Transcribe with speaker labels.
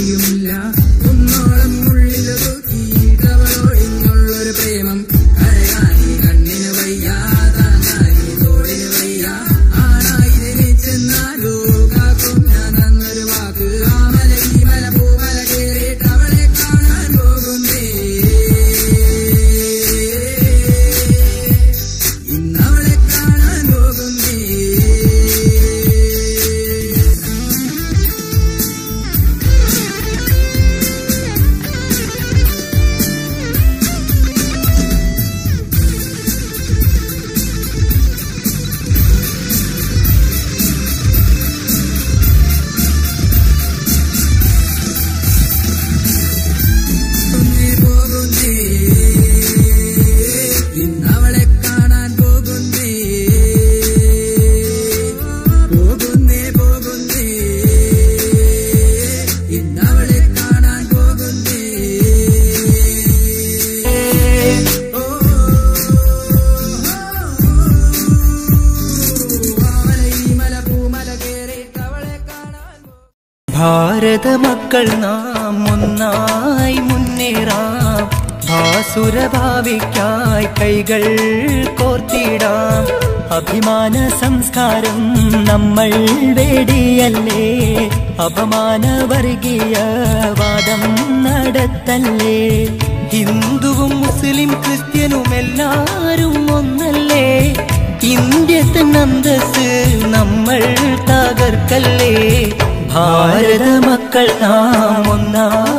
Speaker 1: You. ഭാരത മക്കൾ നാം ഒന്നായി മുന്നേറാം. ഭാസുരഭാവിക്കായി കൈകൾ കോർത്തിടാം. അഭിമാന സംസ്കാരം നമ്മൾ വേടിയല്ലേ? അപമാന വർഗീയ വാദം നടത്തല്ലേ? ഹിന്ദുവും മുസ്ലിം ക്രിസ്ത്യനും എല്ലാരും ഒന്നല്ലേ? ഇന്ത്യ നന്ദസ് നമ്മൾ തകർക്കല്ലേ? ഭാരത മക്കൾ നാം ഒന്നായി